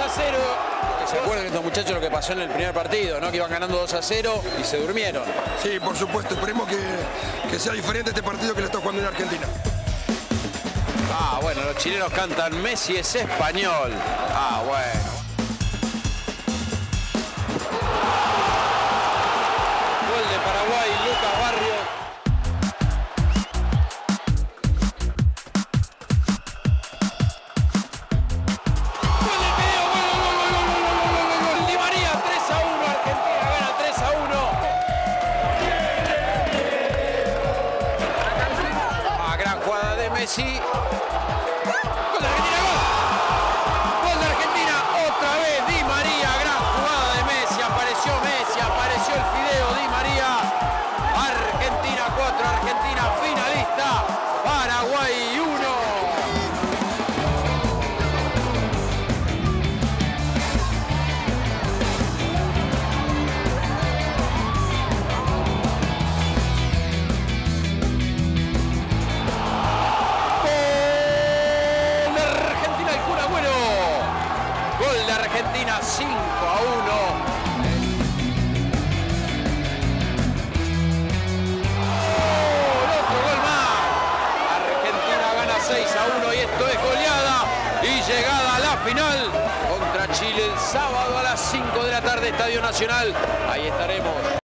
a 0. Que se acuerden estos muchachos lo que pasó en el primer partido, ¿no? Que iban ganando 2 a 0 y se durmieron. Sí, por supuesto. Esperemos que, que sea diferente este partido que le está jugando en Argentina. Ah, bueno, los chilenos cantan Messi es español. Ah, bueno. 七 y llegada a la final contra Chile el sábado a las 5 de la tarde, Estadio Nacional. Ahí estaremos.